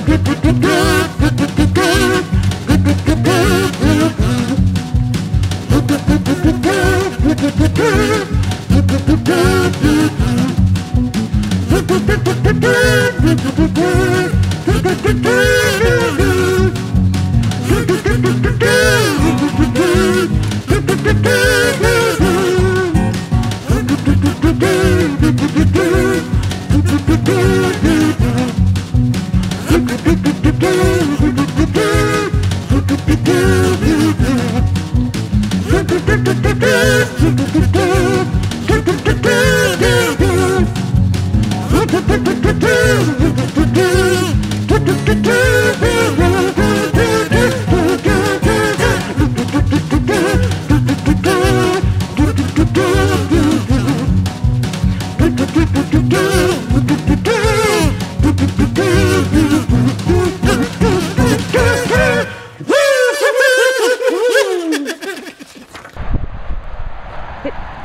do do do do do do do hit